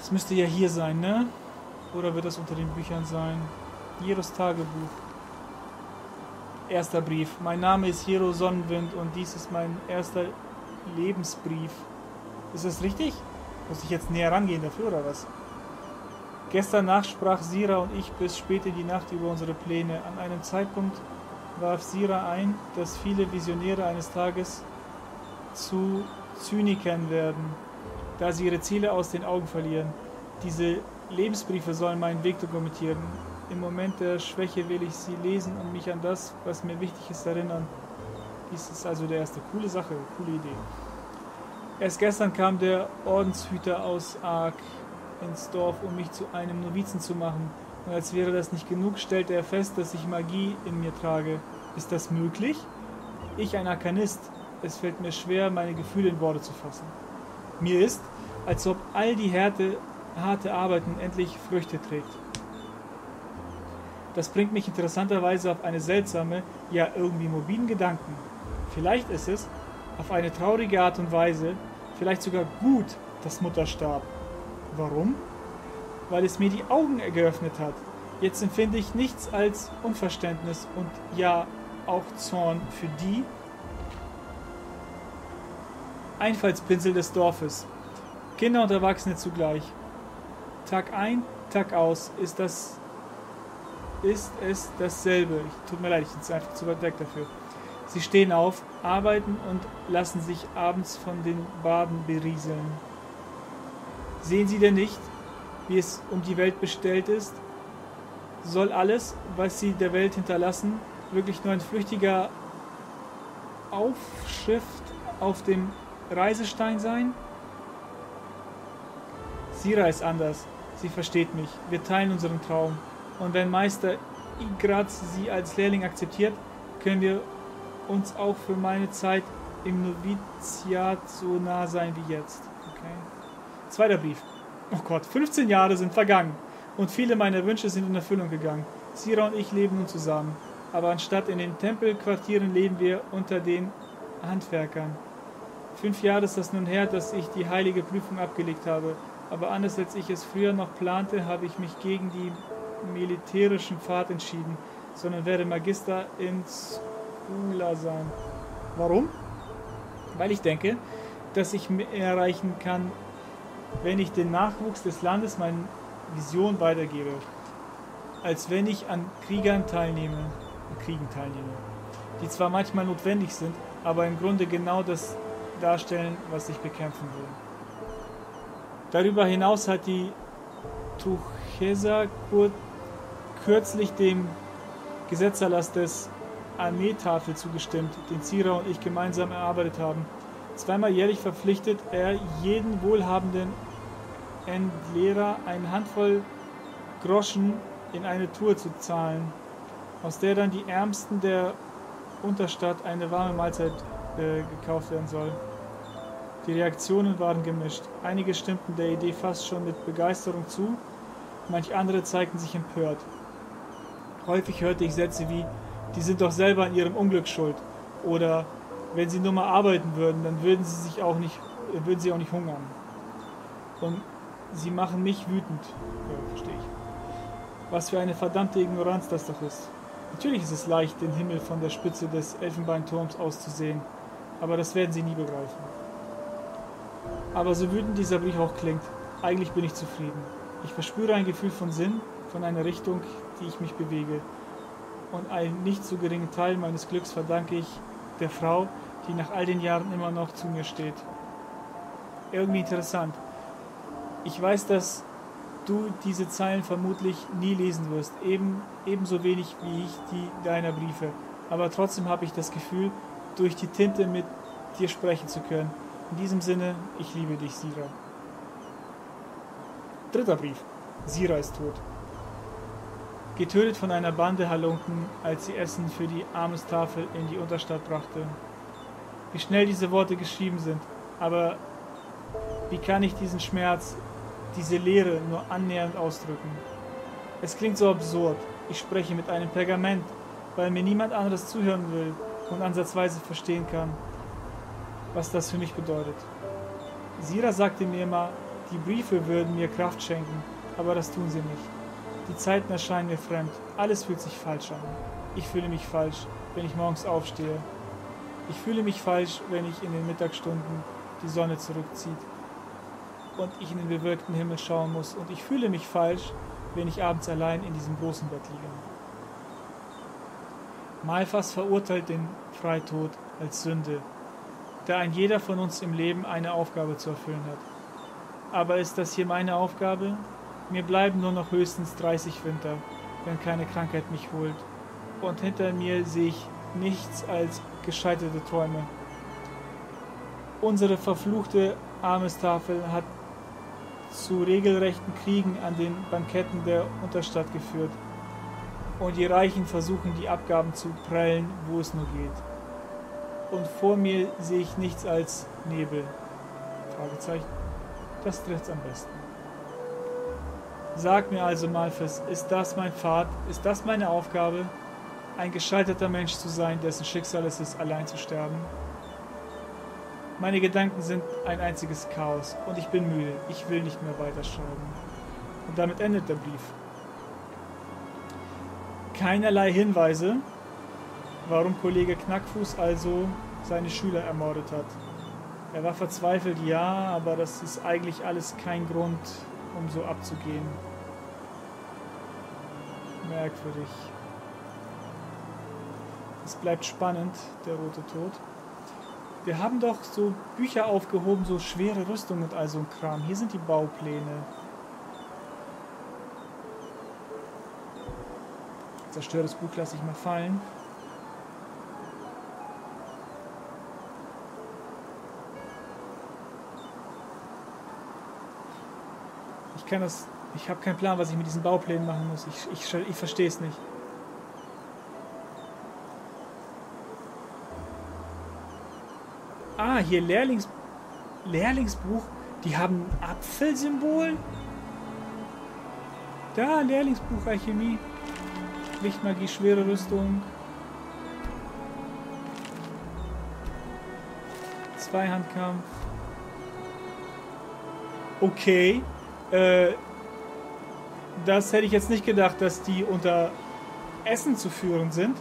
Es müsste ja hier sein, ne? Oder wird das unter den Büchern sein? Jeros Tagebuch. Erster Brief. Mein Name ist Jero Sonnenwind und dies ist mein erster Lebensbrief. Ist das richtig? Muss ich jetzt näher rangehen dafür oder was? Gestern Nacht sprach Sira und ich bis spät in die Nacht über unsere Pläne. An einem Zeitpunkt warf Sira ein, dass viele Visionäre eines Tages zu Zynikern werden, da sie ihre Ziele aus den Augen verlieren. Diese Lebensbriefe sollen meinen Weg dokumentieren. Im Moment der Schwäche will ich sie lesen und mich an das, was mir wichtig ist, erinnern. Dies ist also der erste. Coole Sache, coole Idee. Erst gestern kam der Ordenshüter aus Ark ins Dorf, um mich zu einem Novizen zu machen. Und als wäre das nicht genug, stellte er fest, dass ich Magie in mir trage. Ist das möglich? Ich, ein Arkanist. Es fällt mir schwer, meine Gefühle in Worte zu fassen. Mir ist, als ob all die Härte, harte Arbeiten endlich Früchte trägt. Das bringt mich interessanterweise auf eine seltsame, ja irgendwie mobilen Gedanken. Vielleicht ist es, auf eine traurige Art und Weise, vielleicht sogar gut, dass Mutter starb. Warum? Weil es mir die Augen geöffnet hat. Jetzt empfinde ich nichts als Unverständnis und ja auch Zorn für die Einfallspinsel des Dorfes. Kinder und Erwachsene zugleich. Tag ein, Tag aus ist das ist es dasselbe. Ich, tut mir leid, ich bin einfach zu weit weg dafür. Sie stehen auf, arbeiten und lassen sich abends von den Baden berieseln. Sehen Sie denn nicht, wie es um die Welt bestellt ist? Soll alles, was Sie der Welt hinterlassen, wirklich nur ein flüchtiger Aufschrift auf dem Reisestein sein? Sira ist anders. Sie versteht mich. Wir teilen unseren Traum. Und wenn Meister Igraz sie als Lehrling akzeptiert, können wir uns auch für meine Zeit im Noviziat so nah sein wie jetzt. Okay. Zweiter Brief. Oh Gott, 15 Jahre sind vergangen und viele meiner Wünsche sind in Erfüllung gegangen. Sira und ich leben nun zusammen, aber anstatt in den Tempelquartieren leben wir unter den Handwerkern. Fünf Jahre ist das nun her, dass ich die heilige Prüfung abgelegt habe, aber anders als ich es früher noch plante, habe ich mich gegen die militärischen Pfad entschieden, sondern werde Magister in Skula sein. Warum? Weil ich denke, dass ich mehr erreichen kann, wenn ich den Nachwuchs des Landes meine Vision weitergebe, als wenn ich an Kriegern teilnehme, an Kriegen teilnehme, die zwar manchmal notwendig sind, aber im Grunde genau das darstellen, was ich bekämpfen will. Darüber hinaus hat die Tuchesa kürzlich dem Gesetzerlass des Armeetafel zugestimmt, den Zira und ich gemeinsam erarbeitet haben. Zweimal jährlich verpflichtet er jeden wohlhabenden Endlehrer eine Handvoll Groschen in eine Tour zu zahlen, aus der dann die Ärmsten der Unterstadt eine warme Mahlzeit äh, gekauft werden soll. Die Reaktionen waren gemischt. Einige stimmten der Idee fast schon mit Begeisterung zu, manch andere zeigten sich empört. Häufig hörte ich Sätze wie, die sind doch selber an ihrem Unglück schuld. Oder wenn sie nur mal arbeiten würden, dann würden sie sich auch nicht, würden sie auch nicht hungern. Und sie machen mich wütend. Ja, verstehe ich. Was für eine verdammte Ignoranz das doch ist. Natürlich ist es leicht, den Himmel von der Spitze des Elfenbeinturms auszusehen, aber das werden sie nie begreifen. Aber so wütend dieser Brief auch klingt, eigentlich bin ich zufrieden. Ich verspüre ein Gefühl von Sinn, von einer Richtung, die ich mich bewege. Und einen nicht so geringen Teil meines Glücks verdanke ich der Frau, die nach all den Jahren immer noch zu mir steht. Irgendwie interessant. Ich weiß, dass du diese Zeilen vermutlich nie lesen wirst, eben, ebenso wenig wie ich die deiner Briefe. Aber trotzdem habe ich das Gefühl, durch die Tinte mit dir sprechen zu können. In diesem Sinne, ich liebe dich, Sira. Dritter Brief. Sira ist tot getötet von einer Bande Halunken, als sie Essen für die Armestafel in die Unterstadt brachte. Wie schnell diese Worte geschrieben sind, aber wie kann ich diesen Schmerz, diese Leere nur annähernd ausdrücken? Es klingt so absurd. Ich spreche mit einem Pergament, weil mir niemand anderes zuhören will und ansatzweise verstehen kann, was das für mich bedeutet. Sira sagte mir immer, Die Briefe würden mir Kraft schenken, aber das tun sie nicht. Die Zeiten erscheinen mir fremd. Alles fühlt sich falsch an. Ich fühle mich falsch, wenn ich morgens aufstehe. Ich fühle mich falsch, wenn ich in den Mittagsstunden die Sonne zurückzieht und ich in den bewölkten Himmel schauen muss. Und ich fühle mich falsch, wenn ich abends allein in diesem großen Bett liege. Malfas verurteilt den Freitod als Sünde, da ein jeder von uns im Leben eine Aufgabe zu erfüllen hat. Aber ist das hier meine Aufgabe? Mir bleiben nur noch höchstens 30 Winter, wenn keine Krankheit mich holt. Und hinter mir sehe ich nichts als gescheiterte Träume. Unsere verfluchte Armestafel hat zu regelrechten Kriegen an den Banketten der Unterstadt geführt. Und die Reichen versuchen die Abgaben zu prellen, wo es nur geht. Und vor mir sehe ich nichts als Nebel. Fragezeichen. Das trifft's am besten. Sag mir also, Malfes, ist das mein Pfad? Ist das meine Aufgabe? Ein gescheiterter Mensch zu sein, dessen Schicksal es ist, allein zu sterben? Meine Gedanken sind ein einziges Chaos und ich bin müde. Ich will nicht mehr weiterschreiben. Und damit endet der Brief. Keinerlei Hinweise, warum Kollege Knackfuß also seine Schüler ermordet hat. Er war verzweifelt, ja, aber das ist eigentlich alles kein Grund, um so abzugehen. Merkwürdig. Es bleibt spannend, der rote Tod. Wir haben doch so Bücher aufgehoben, so schwere Rüstung und all so ein Kram. Hier sind die Baupläne. Zerstörtes Buch lasse ich mal fallen. Ich kann das. Ich habe keinen Plan, was ich mit diesen Bauplänen machen muss. Ich, ich, ich verstehe es nicht. Ah, hier Lehrlings, Lehrlingsbuch. Die haben ein Apfelsymbol. Da, Lehrlingsbuch Alchemie. Lichtmagie, schwere Rüstung. Zweihandkampf. Okay. Äh, das hätte ich jetzt nicht gedacht, dass die unter Essen zu führen sind.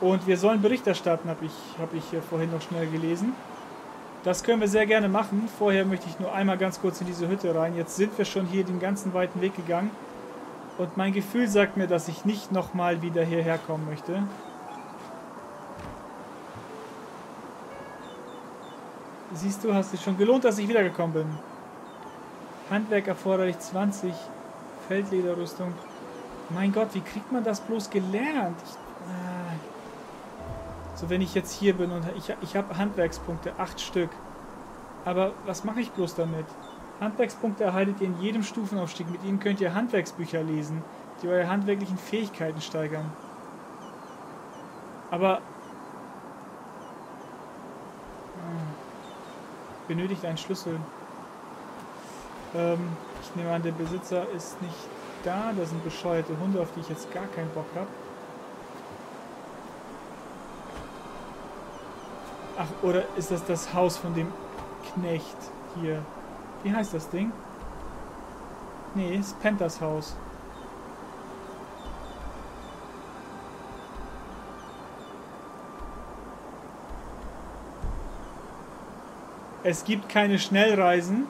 Und wir sollen Bericht erstatten, habe ich, hab ich vorhin noch schnell gelesen. Das können wir sehr gerne machen. Vorher möchte ich nur einmal ganz kurz in diese Hütte rein. Jetzt sind wir schon hier den ganzen weiten Weg gegangen. Und mein Gefühl sagt mir, dass ich nicht nochmal wieder hierher kommen möchte. Siehst du, hast es schon gelohnt, dass ich wiedergekommen bin. Handwerk erforderlich 20. Feldlederrüstung. Mein Gott, wie kriegt man das bloß gelernt? Ich, äh, so, wenn ich jetzt hier bin und ich, ich habe Handwerkspunkte, acht Stück. Aber was mache ich bloß damit? Handwerkspunkte erhaltet ihr in jedem Stufenaufstieg. Mit ihnen könnt ihr Handwerksbücher lesen, die eure handwerklichen Fähigkeiten steigern. Aber hm, benötigt einen Schlüssel. Ähm, ich nehme an, der Besitzer ist nicht da. Da sind bescheuerte Hunde, auf die ich jetzt gar keinen Bock habe. Ach, oder ist das das Haus von dem Knecht hier? Wie heißt das Ding? Nee, ist Panthers Haus. Es gibt keine Schnellreisen.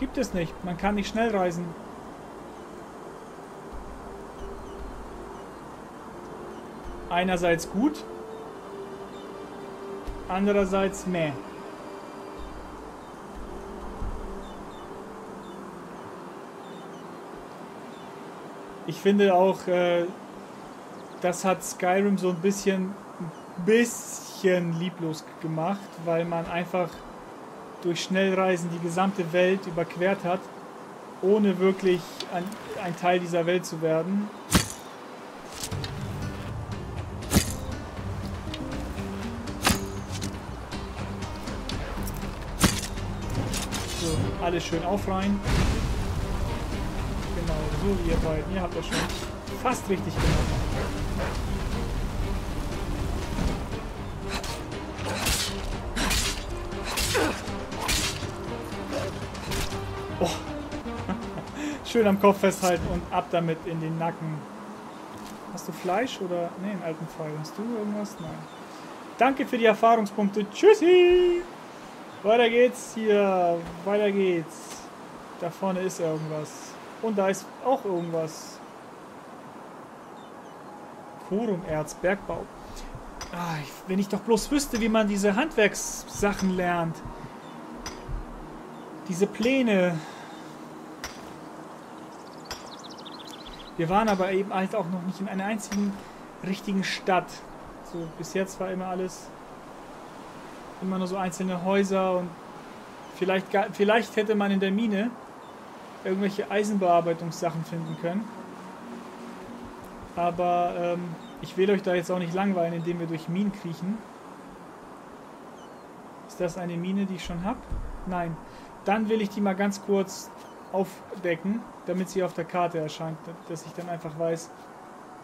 Gibt es nicht. Man kann nicht schnell reisen. Einerseits gut, andererseits meh. Ich finde auch, äh, das hat Skyrim so ein bisschen, ein bisschen lieblos gemacht, weil man einfach durch Schnellreisen die gesamte Welt überquert hat, ohne wirklich ein, ein Teil dieser Welt zu werden. So, alles schön aufreihen. Genau, So, ihr beiden, ihr habt das schon fast richtig gemacht. Schön am Kopf festhalten und ab damit in den Nacken. Hast du Fleisch oder... Ne, einen alten Pfeil. Hast du irgendwas? Nein. Danke für die Erfahrungspunkte. Tschüssi! Weiter geht's hier. Weiter geht's. Da vorne ist irgendwas. Und da ist auch irgendwas. Korumerz, Bergbau. Ah, wenn ich doch bloß wüsste, wie man diese Handwerkssachen lernt. Diese Pläne. Wir waren aber eben halt auch noch nicht in einer einzigen richtigen Stadt. So, bis jetzt war immer alles immer nur so einzelne Häuser und vielleicht, vielleicht hätte man in der Mine irgendwelche Eisenbearbeitungssachen finden können. Aber ähm, ich will euch da jetzt auch nicht langweilen, indem wir durch Minen kriechen. Ist das eine Mine, die ich schon habe? Nein. Dann will ich die mal ganz kurz aufdecken, damit sie auf der Karte erscheint, dass ich dann einfach weiß,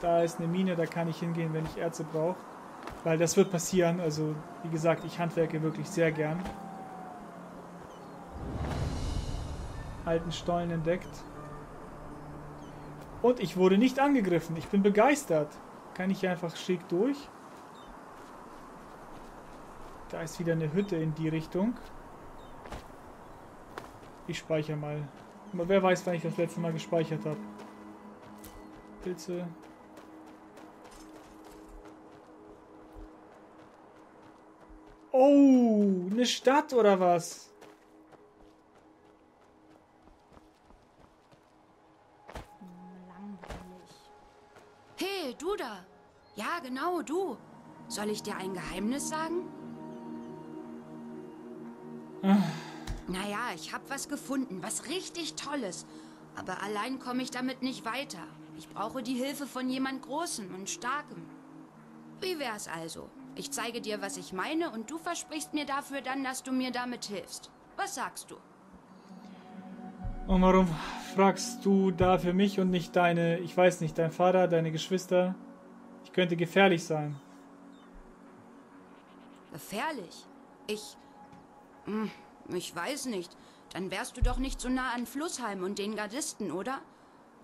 da ist eine Mine, da kann ich hingehen, wenn ich Erze brauche. Weil das wird passieren. Also, wie gesagt, ich handwerke wirklich sehr gern. Alten Stollen entdeckt. Und ich wurde nicht angegriffen. Ich bin begeistert. Kann ich hier einfach schick durch? Da ist wieder eine Hütte in die Richtung. Ich speichere mal. Aber wer weiß, wann ich das letzte Mal gespeichert habe. Pilze. Oh, eine Stadt oder was? Hey, du da. Ja, genau, du. Soll ich dir ein Geheimnis sagen? Ach. Naja, ich hab was gefunden, was richtig Tolles. Aber allein komme ich damit nicht weiter. Ich brauche die Hilfe von jemand Großem und Starkem. Wie wär's also? Ich zeige dir, was ich meine und du versprichst mir dafür dann, dass du mir damit hilfst. Was sagst du? Und warum fragst du da für mich und nicht deine, ich weiß nicht, dein Vater, deine Geschwister? Ich könnte gefährlich sein. Gefährlich? Ich... Hm, ich weiß nicht. Dann wärst du doch nicht so nah an Flussheim und den Gardisten, oder?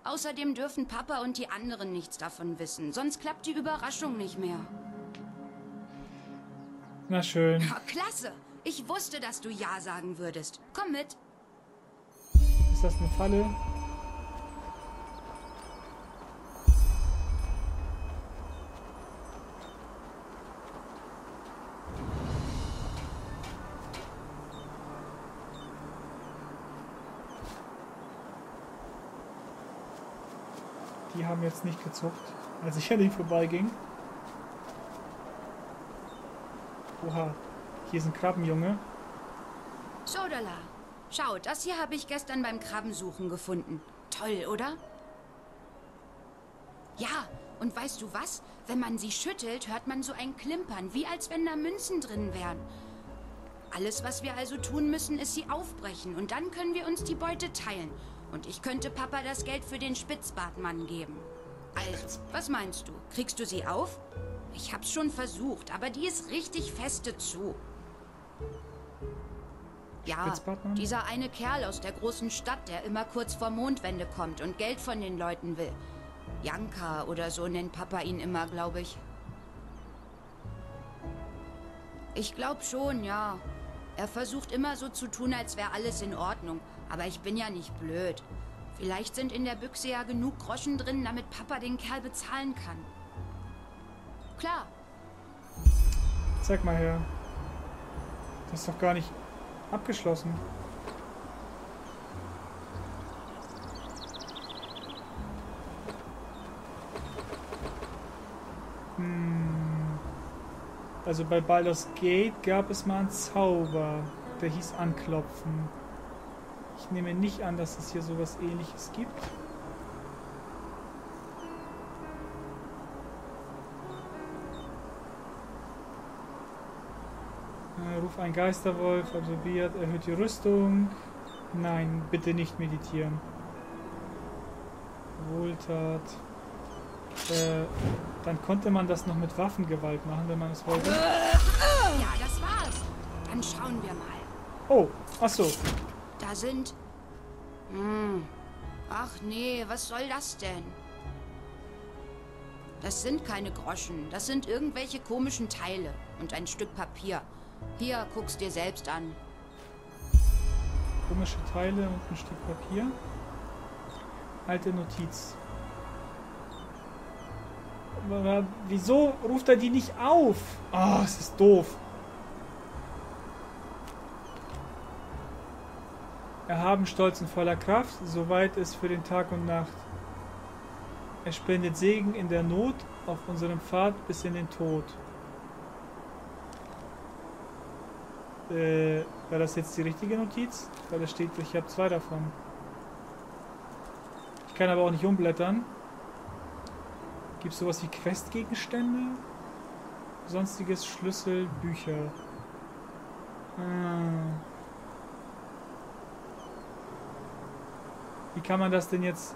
Außerdem dürfen Papa und die anderen nichts davon wissen, sonst klappt die Überraschung nicht mehr. Na schön. Oh, klasse. Ich wusste, dass du Ja sagen würdest. Komm mit. Ist das eine Falle? Die haben jetzt nicht gezuckt, als ich an ihnen vorbeiging. Oha, hier ist ein Krabbenjunge. Sodala, schau, das hier habe ich gestern beim Krabbensuchen gefunden. Toll, oder? Ja, und weißt du was? Wenn man sie schüttelt, hört man so ein Klimpern, wie als wenn da Münzen drin wären. Alles, was wir also tun müssen, ist sie aufbrechen und dann können wir uns die Beute teilen. Und ich könnte Papa das Geld für den Spitzbartmann geben. Also, was meinst du? Kriegst du sie auf? Ich hab's schon versucht, aber die ist richtig feste zu. Ja, dieser eine Kerl aus der großen Stadt, der immer kurz vor Mondwende kommt und Geld von den Leuten will. Janka oder so nennt Papa ihn immer, glaube ich. Ich glaube schon, ja. Er versucht immer so zu tun, als wäre alles in Ordnung. Aber ich bin ja nicht blöd. Vielleicht sind in der Büchse ja genug Groschen drin, damit Papa den Kerl bezahlen kann. Klar. Zeig mal her. Das ist doch gar nicht abgeschlossen. Hm. Also bei Baldur's Gate gab es mal einen Zauber. Der hieß Anklopfen. Ich nehme nicht an, dass es hier sowas ähnliches gibt. Ruf ein Geisterwolf, absorbiert, erhöht die Rüstung. Nein, bitte nicht meditieren. Wohltat. Äh, dann konnte man das noch mit Waffengewalt machen, wenn man es wollte. Ja, das war's. Dann schauen wir mal. Oh, ach so. Da sind... Hm. Ach nee, was soll das denn? Das sind keine Groschen. Das sind irgendwelche komischen Teile. Und ein Stück Papier. Hier, guck's dir selbst an. Komische Teile und ein Stück Papier. Alte Notiz. Aber wieso ruft er die nicht auf? Ah, oh, es ist doof. Erhaben, stolz und voller Kraft, soweit es für den Tag und Nacht. Er spendet Segen in der Not auf unserem Pfad bis in den Tod. Äh, war das jetzt die richtige Notiz? Weil da steht, ich habe zwei davon. Ich kann aber auch nicht umblättern. Gibt es sowas wie Questgegenstände? Sonstiges Schlüssel, Bücher. Ah. Wie kann man das denn jetzt...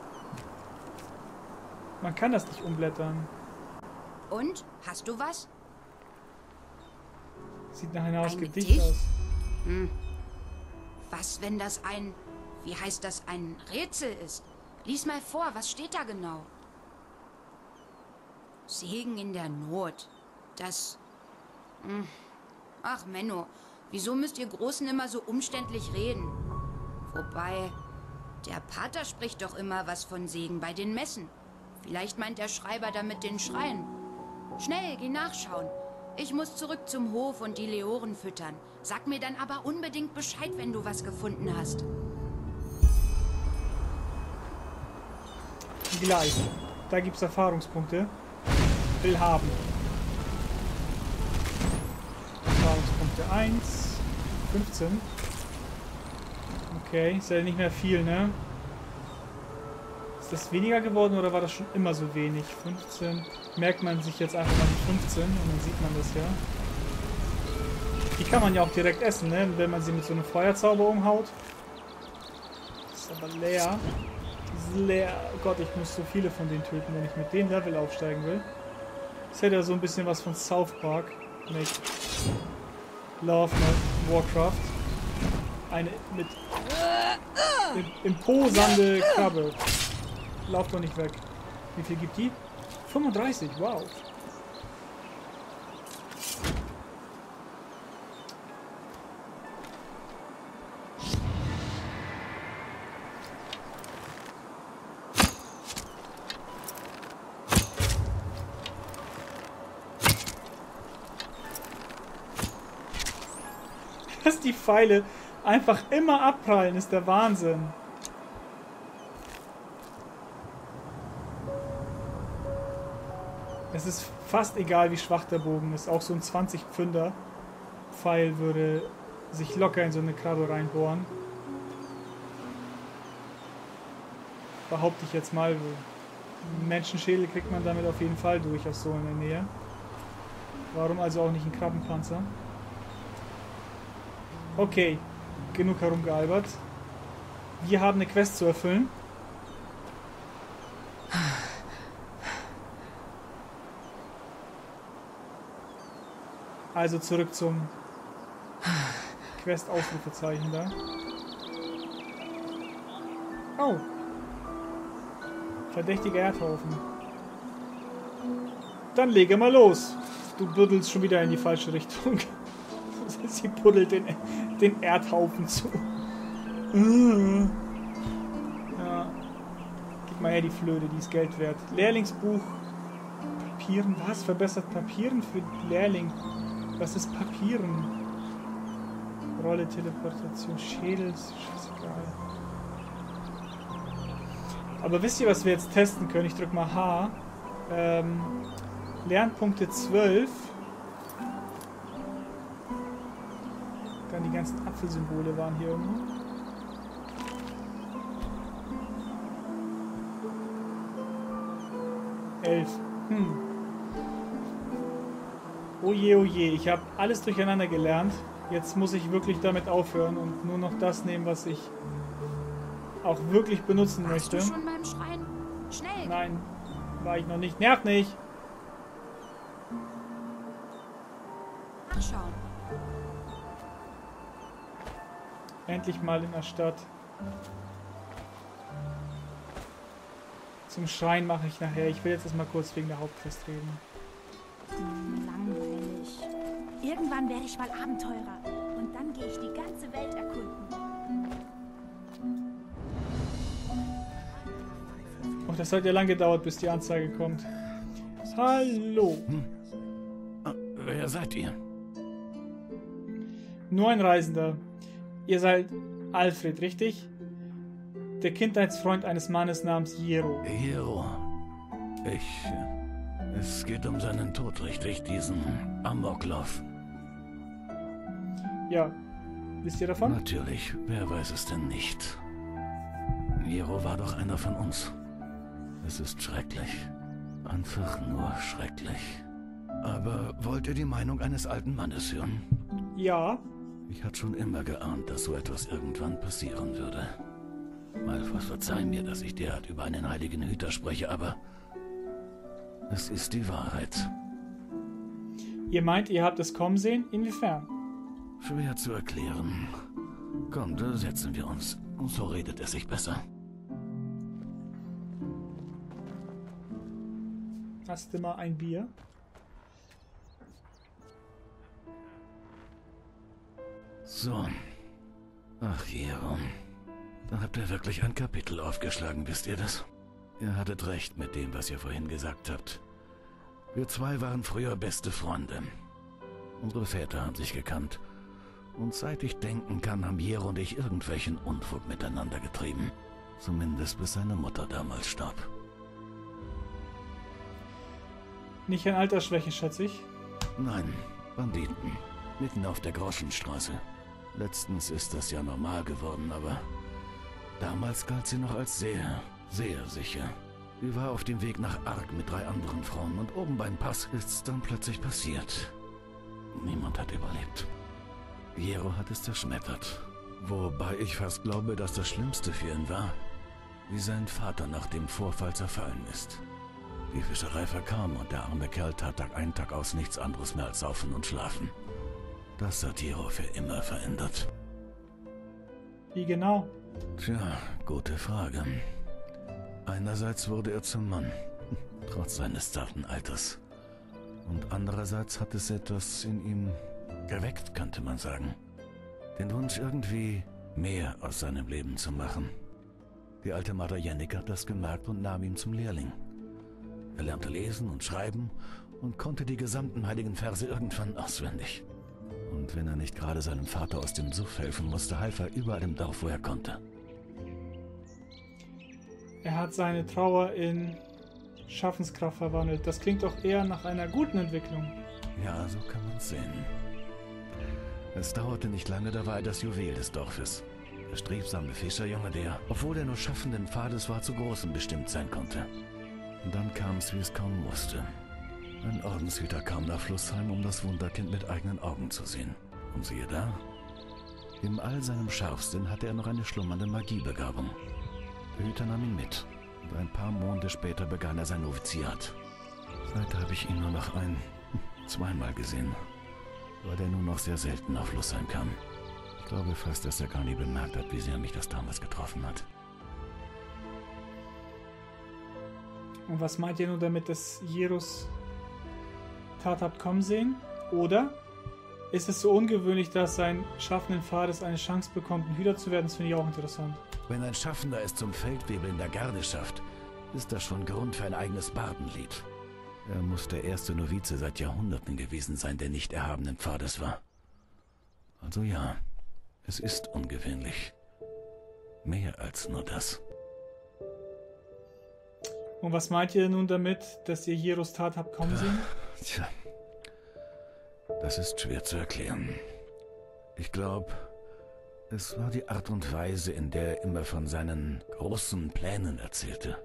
Man kann das nicht umblättern. Und? Hast du was? Sieht nach einem Ein Gedicht Gedicht? aus. Hm. Was, wenn das ein... Wie heißt das? Ein Rätsel ist? Lies mal vor, was steht da genau? Segen in der Not. Das... Hm. Ach, Menno, wieso müsst ihr Großen immer so umständlich reden? Wobei, der Pater spricht doch immer was von Segen bei den Messen. Vielleicht meint der Schreiber damit den Schrein. Schnell, geh nachschauen. Ich muss zurück zum Hof und die Leoren füttern. Sag mir dann aber unbedingt Bescheid, wenn du was gefunden hast. Gleich. Da gibt es Erfahrungspunkte. Will haben. Erfahrungspunkte 1. 15. Okay, ist ja nicht mehr viel, ne? Ist das weniger geworden oder war das schon immer so wenig? 15. Merkt man sich jetzt einfach mal die 15 und dann sieht man das ja. Die kann man ja auch direkt essen, ne? Wenn man sie mit so einem Feuerzauber umhaut. Ist aber leer. Ist leer. Oh Gott, ich muss so viele von denen töten, wenn ich mit dem Level aufsteigen will. Das hätte ja so ein bisschen was von South Park. Make Love Warcraft. Eine mit im, imposande Krabbe. Lauf doch nicht weg. Wie viel gibt die? 35, wow. Die Pfeile einfach immer abprallen, ist der Wahnsinn. Es ist fast egal, wie schwach der Bogen ist. Auch so ein 20-Pfünder Pfeil würde sich locker in so eine Krabbe reinbohren. Behaupte ich jetzt mal. Menschenschädel kriegt man damit auf jeden Fall durch, aus so in der Nähe. Warum also auch nicht ein Krabbenpanzer? Okay, genug herumgealbert. Wir haben eine Quest zu erfüllen. Also zurück zum Quest-Ausrufezeichen da. Oh. Verdächtiger Erdhaufen. Dann lege mal los. Du buddelst schon wieder in die falsche Richtung. Sie buddelt den, den Erdhaufen zu. Ja. Gib mal her die Flöte, die ist Geld wert. Lehrlingsbuch. Papieren, was? Verbessert Papieren für Lehrling. Was ist Papieren? Rolle, Teleportation, Schädel, ist scheißegal. Aber wisst ihr, was wir jetzt testen können? Ich drück mal H. Ähm, Lernpunkte 12. die ganzen Apfelsymbole waren hier irgendwo. Elf. Hm. Oje, oje, ich habe alles durcheinander gelernt. Jetzt muss ich wirklich damit aufhören und nur noch das nehmen, was ich auch wirklich benutzen Warst möchte. du schon beim Schrein? Schnell! Nein, war ich noch nicht. Nervt nicht! Nachschauen. Endlich mal in der Stadt. Zum Schrein mache ich nachher. Ich will jetzt erstmal kurz wegen der Hauptquest reden. Langweilig. Irgendwann werde ich mal Abenteurer. Und dann gehe ich die ganze Welt erkunden. Oh, das hat ja lang gedauert, bis die Anzeige kommt. Hallo. Ah, wer seid ihr? Nur ein Reisender. Ihr seid Alfred, richtig? Der Kindheitsfreund eines Mannes namens Jero. Hero. Ich. Es geht um seinen Tod, richtig? Diesen Amoklauf. Ja. Wisst ihr davon? Natürlich, wer weiß es denn nicht? Hero war doch einer von uns. Es ist schrecklich. Einfach nur schrecklich. Aber wollt ihr die Meinung eines alten Mannes hören? Ja. Ich hatte schon immer geahnt, dass so etwas irgendwann passieren würde. Malfas, verzeih mir, dass ich derart über einen heiligen Hüter spreche, aber es ist die Wahrheit. Ihr meint, ihr habt es kommen sehen? Inwiefern? Schwer zu erklären. Komm, da setzen wir uns. So redet es sich besser. Hast du mal ein Bier? So. Ach, Jero. Da habt ihr wirklich ein Kapitel aufgeschlagen, wisst ihr das? Ihr hattet recht mit dem, was ihr vorhin gesagt habt. Wir zwei waren früher beste Freunde. Unsere Väter haben sich gekannt. Und seit ich denken kann, haben Jero und ich irgendwelchen Unfug miteinander getrieben. Zumindest bis seine Mutter damals starb. Nicht an Altersschwäche, schätze ich. Nein, Banditen. Mitten auf der Groschenstraße. Letztens ist das ja normal geworden, aber damals galt sie noch als sehr, sehr sicher. Sie war auf dem Weg nach Ark mit drei anderen Frauen und oben beim Pass ist's dann plötzlich passiert. Niemand hat überlebt. Jero hat es zerschmettert. Wobei ich fast glaube, dass das Schlimmste für ihn war, wie sein Vater nach dem Vorfall zerfallen ist. Die Fischerei verkam und der arme Kerl tat Tag ein, Tag aus nichts anderes mehr als saufen und schlafen. Das hat Jero für immer verändert. Wie genau? Tja, gute Frage. Einerseits wurde er zum Mann, trotz seines zarten Alters. Und andererseits hat es etwas in ihm geweckt, könnte man sagen. Den Wunsch, irgendwie mehr aus seinem Leben zu machen. Die alte Mutter Jennik hat das gemerkt und nahm ihn zum Lehrling. Er lernte lesen und schreiben und konnte die gesamten heiligen Verse irgendwann auswendig. Und wenn er nicht gerade seinem Vater aus dem Suff helfen musste, half er überall im Dorf, wo er konnte. Er hat seine Trauer in Schaffenskraft verwandelt. Das klingt doch eher nach einer guten Entwicklung. Ja, so kann man's sehen. Es dauerte nicht lange, da war er das Juwel des Dorfes. Der strebsame Fischerjunge, der, obwohl er nur schaffenden Pfades war, zu Großem bestimmt sein konnte. Und dann kam's, wie es kommen musste. Ein Ordenshüter kam nach Flussheim, um das Wunderkind mit eigenen Augen zu sehen. Und siehe da, im all seinem Scharfsinn hatte er noch eine schlummernde Magiebegabung. Der Hüter nahm ihn mit, und ein paar Monate später begann er sein Noviziat. Seither habe ich ihn nur noch ein, zweimal gesehen, weil er nur noch sehr selten nach Flussheim kam. Ich glaube fast, dass er gar nie bemerkt hat, wie sehr mich das damals getroffen hat. Und was meint ihr nun damit, dass Jerus Tat habt kommen sehen? Oder ist es so ungewöhnlich, dass sein schaffenden Pfades eine Chance bekommt, ein Hüter zu werden? Das finde ich auch interessant. Wenn ein Schaffender es zum Feldwebel in der Garde schafft, ist das schon Grund für ein eigenes Bardenlied. Er muss der erste Novize seit Jahrhunderten gewesen sein, der nicht erhabenen Pfades war. Also ja, es ist ungewöhnlich. Mehr als nur das. Und was meint ihr nun damit, dass ihr Jerus Tat habt kommen sehen? Tja, das ist schwer zu erklären. Ich glaube, es war die Art und Weise, in der er immer von seinen großen Plänen erzählte.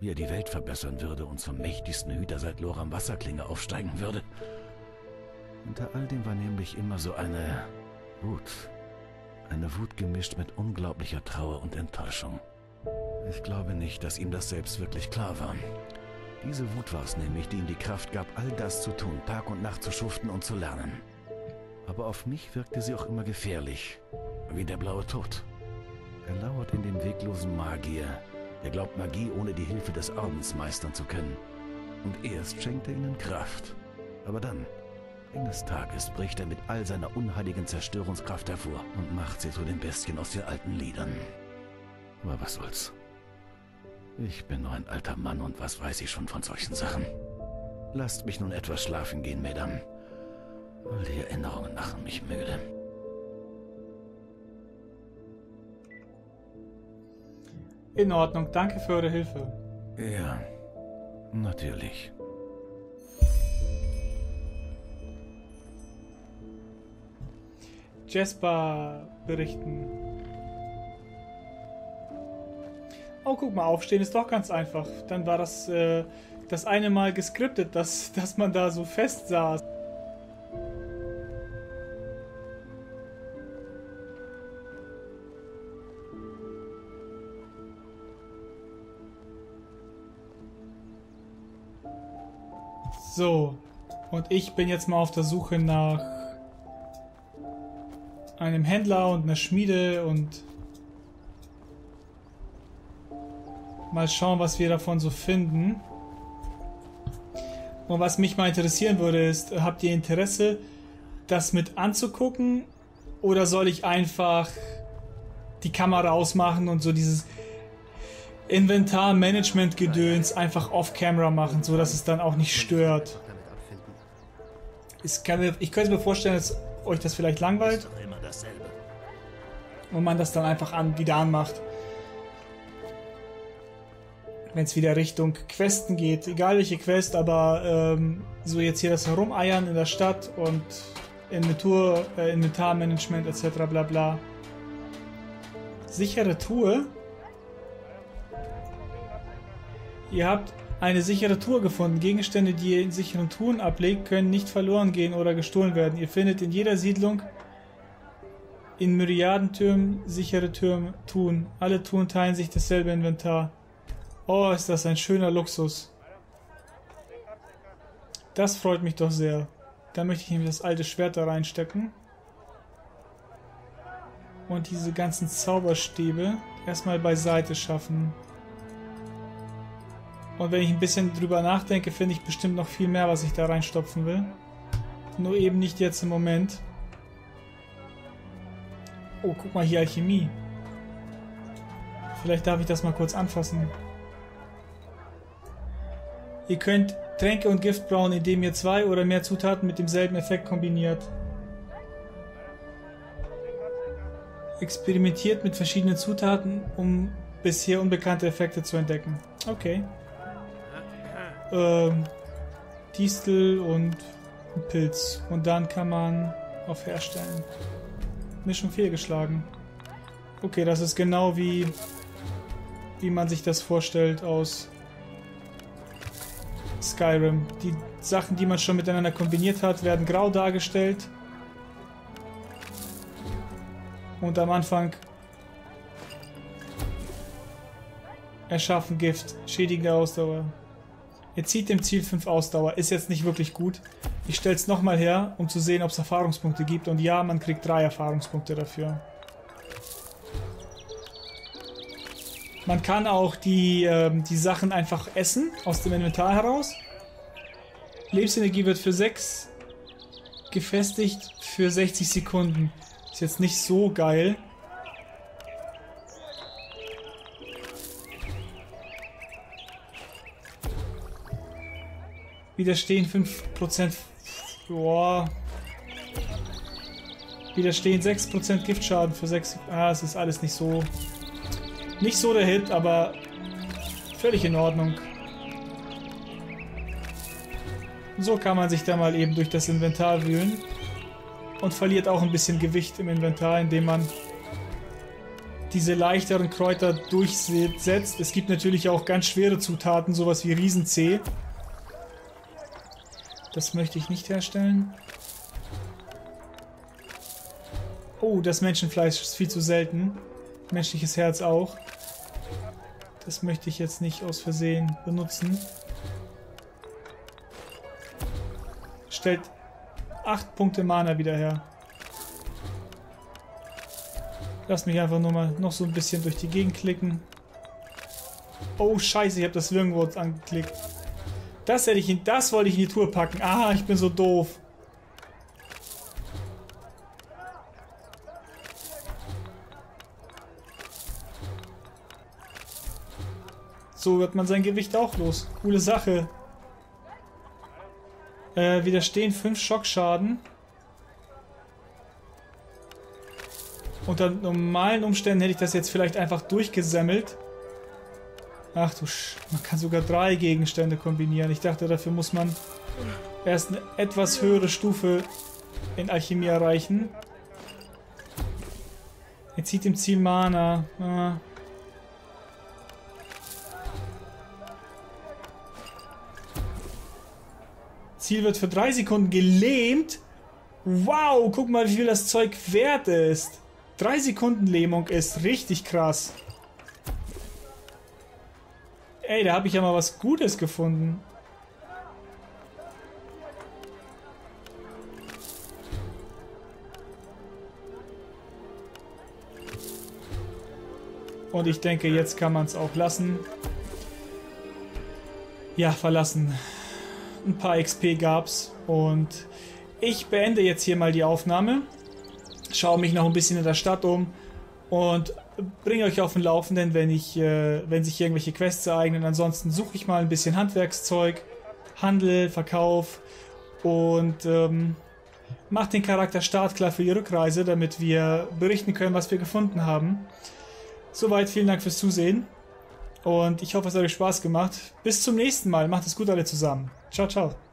Wie er die Welt verbessern würde und zum mächtigsten Hüter seit Loram Wasserklinge aufsteigen würde. Unter all dem war nämlich immer so eine Wut. Eine Wut gemischt mit unglaublicher Trauer und Enttäuschung. Ich glaube nicht, dass ihm das selbst wirklich klar war. Diese Wut war es nämlich, die ihm die Kraft gab, all das zu tun, Tag und Nacht zu schuften und zu lernen. Aber auf mich wirkte sie auch immer gefährlich, wie der blaue Tod. Er lauert in dem weglosen Magier, der glaubt Magie ohne die Hilfe des Ordens meistern zu können. Und erst schenkt er ihnen Kraft. Aber dann, eines Tages, bricht er mit all seiner unheiligen Zerstörungskraft hervor und macht sie zu den Bestien aus den alten Liedern. Aber was soll's? Ich bin nur ein alter Mann und was weiß ich schon von solchen Sachen. Lasst mich nun etwas schlafen gehen, Madame. All die Erinnerungen machen mich müde. In Ordnung, danke für eure Hilfe. Ja, natürlich. Jasper berichten. Oh, guck mal, aufstehen ist doch ganz einfach. Dann war das äh, das eine Mal geskriptet, dass, dass man da so fest saß. So, und ich bin jetzt mal auf der Suche nach einem Händler und einer Schmiede und mal schauen, was wir davon so finden. Und was mich mal interessieren würde, ist, habt ihr Interesse, das mit anzugucken? Oder soll ich einfach die Kamera ausmachen und so dieses Inventar-Management-Gedöns einfach off-camera machen, so dass es dann auch nicht stört? Ich, kann, ich könnte mir vorstellen, dass euch das vielleicht langweilt. Und man das dann einfach an, wieder anmacht. Wenn es wieder Richtung Questen geht. Egal welche Quest, aber ähm, so jetzt hier das Herumeiern in der Stadt und Inventur, äh, Inventarmanagement etc. bla bla. Sichere Tour. Ihr habt eine sichere Tour gefunden. Gegenstände, die ihr in sicheren Touren ablegt, können nicht verloren gehen oder gestohlen werden. Ihr findet in jeder Siedlung in Myriadentürmen sichere Türme tun. Alle Touren teilen sich dasselbe Inventar. Oh, ist das ein schöner Luxus. Das freut mich doch sehr. Da möchte ich nämlich das alte Schwert da reinstecken. Und diese ganzen Zauberstäbe erstmal beiseite schaffen. Und wenn ich ein bisschen drüber nachdenke, finde ich bestimmt noch viel mehr, was ich da reinstopfen will. Nur eben nicht jetzt im Moment. Oh, guck mal hier Alchemie. Vielleicht darf ich das mal kurz anfassen. Ihr könnt Tränke und Gift brauen, indem ihr zwei oder mehr Zutaten mit demselben Effekt kombiniert. Experimentiert mit verschiedenen Zutaten, um bisher unbekannte Effekte zu entdecken. Okay ähm, Distel und Pilz. Und dann kann man auf Herstellen. Mischung fehlgeschlagen. Okay, das ist genau wie, wie man sich das vorstellt aus Skyrim. Die Sachen, die man schon miteinander kombiniert hat, werden grau dargestellt. Und am Anfang erschaffen Gift, schädigende Ausdauer. Ihr zieht dem Ziel 5 Ausdauer. Ist jetzt nicht wirklich gut. Ich stelle es nochmal her, um zu sehen, ob es Erfahrungspunkte gibt. Und ja, man kriegt 3 Erfahrungspunkte dafür. Man kann auch die, ähm, die Sachen einfach essen, aus dem Inventar heraus. Lebensenergie wird für 6 gefestigt für 60 Sekunden. Ist jetzt nicht so geil. Widerstehen 5%. Boah. Widerstehen 6% Giftschaden für 6. Ah, es ist alles nicht so. Nicht so der Hit, aber völlig in Ordnung. So kann man sich da mal eben durch das Inventar wühlen. Und verliert auch ein bisschen Gewicht im Inventar, indem man diese leichteren Kräuter durchsetzt. Es gibt natürlich auch ganz schwere Zutaten, sowas wie Riesenzeh. Das möchte ich nicht herstellen. Oh, das Menschenfleisch ist viel zu selten. Menschliches Herz auch. Das möchte ich jetzt nicht aus Versehen benutzen. Stellt 8 Punkte Mana wieder her. Lass mich einfach nur mal noch so ein bisschen durch die Gegend klicken. Oh scheiße, ich habe das Wirrenwort angeklickt. Das hätte ich in, das wollte ich in die Tour packen. Ah, ich bin so doof. So wird man sein Gewicht auch los. Coole Sache. Äh, widerstehen 5 Schockschaden. Unter normalen Umständen hätte ich das jetzt vielleicht einfach durchgesemmelt. Ach du Sch man kann sogar drei Gegenstände kombinieren. Ich dachte, dafür muss man erst eine etwas höhere Stufe in Alchemie erreichen. Er zieht im Ziel Mana. Ah. Ziel wird für drei Sekunden gelähmt. Wow, guck mal, wie viel das Zeug wert ist. Drei Sekunden Lähmung ist richtig krass. Ey, da habe ich ja mal was Gutes gefunden. Und ich denke, jetzt kann man es auch lassen. Ja, verlassen ein paar XP gab's und ich beende jetzt hier mal die Aufnahme, schaue mich noch ein bisschen in der Stadt um und bringe euch auf den Laufenden, wenn ich, äh, wenn sich irgendwelche Quests ereignen. Ansonsten suche ich mal ein bisschen Handwerkszeug, Handel, Verkauf und ähm, macht den Charakter startklar für die Rückreise, damit wir berichten können, was wir gefunden haben. Soweit, vielen Dank fürs Zusehen und ich hoffe, es hat euch Spaß gemacht. Bis zum nächsten Mal. Macht es gut alle zusammen. Tchau, tchau.